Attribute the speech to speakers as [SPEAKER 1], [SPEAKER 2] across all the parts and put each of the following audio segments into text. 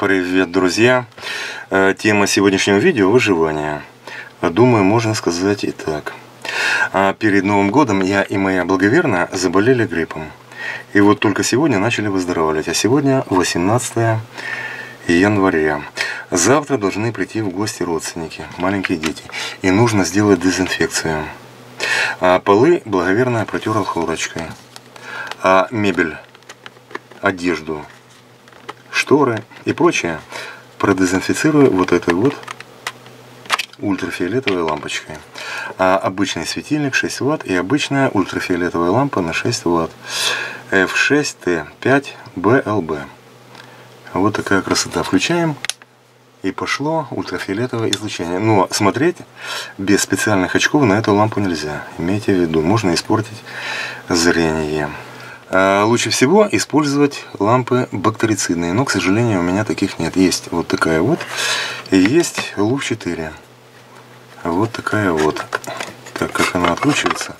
[SPEAKER 1] Привет, друзья! Э, тема сегодняшнего видео – выживание. Думаю, можно сказать и так. А перед Новым годом я и моя благоверная заболели гриппом. И вот только сегодня начали выздоравливать. А сегодня 18 января. Завтра должны прийти в гости родственники, маленькие дети. И нужно сделать дезинфекцию. А полы благоверная протерла хлорочкой. А мебель, одежду, шторы и прочее продезинфицирую вот этой вот ультрафиолетовой лампочкой. А обычный светильник 6 Вт и обычная ультрафиолетовая лампа на 6 Вт. F6T5BLB. Вот такая красота. Включаем и пошло ультрафиолетовое излучение. Но смотреть без специальных очков на эту лампу нельзя. Имейте в виду, можно испортить зрение. А, лучше всего использовать лампы бактерицидные, но, к сожалению, у меня таких нет. Есть вот такая вот, и есть ЛУФ 4. Вот такая вот. Так, как она откручивается.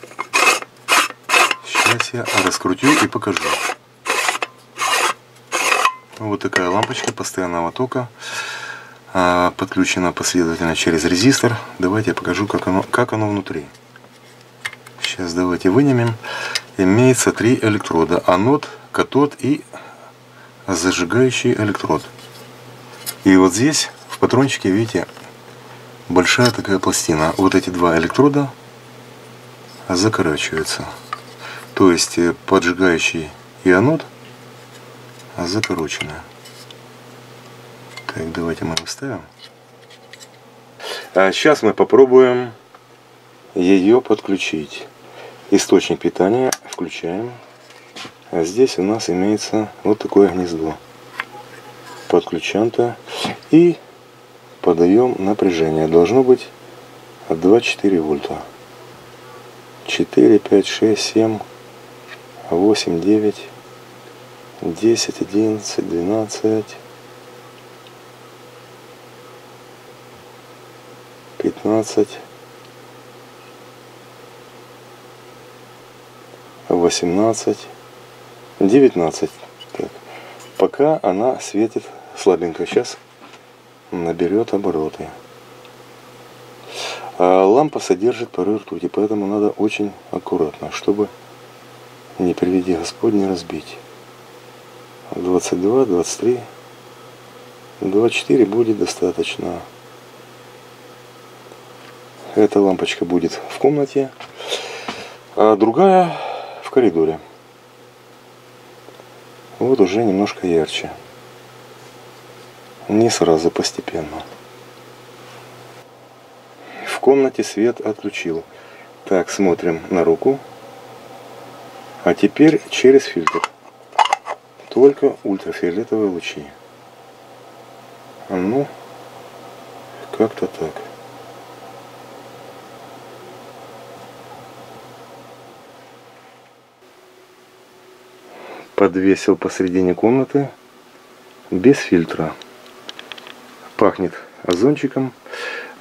[SPEAKER 1] Сейчас я раскрутю и покажу. Вот такая лампочка постоянного тока. А, подключена последовательно через резистор. Давайте я покажу, как оно, как оно внутри. Сейчас давайте вынемем имеется три электрода. Анод, катод и зажигающий электрод. И вот здесь в патрончике, видите, большая такая пластина. Вот эти два электрода закорачиваются. То есть э, поджигающий и анод закорочены. Так, давайте мы вставим. А сейчас мы попробуем ее подключить источник питания включаем. А здесь у нас имеется вот такое гнездо подключанта. И подаем напряжение. Должно быть 2,4 вольта. 4, 5, 6, 7, 8, 9, 10, 11, 12, 15, 18, 19. Так. Пока она светит слабенько. Сейчас наберет обороты. А лампа содержит пары ртути, поэтому надо очень аккуратно, чтобы не приведи Господь не разбить. 22, 23, 24 будет достаточно. Эта лампочка будет в комнате, а другая в коридоре. Вот уже немножко ярче. Не сразу, постепенно. В комнате свет отключил. Так, смотрим на руку. А теперь через фильтр. Только ультрафиолетовые лучи. Ну, как-то так. Подвесил посредине комнаты без фильтра. Пахнет озончиком,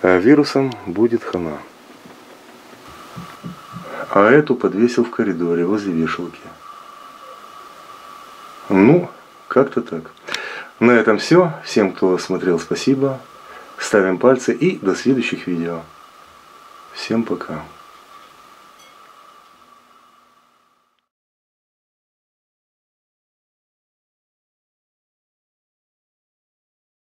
[SPEAKER 1] а вирусом будет хана. А эту подвесил в коридоре возле вешалки. Ну, как-то так. На этом все. Всем, кто смотрел, спасибо. Ставим пальцы и до следующих видео. Всем пока.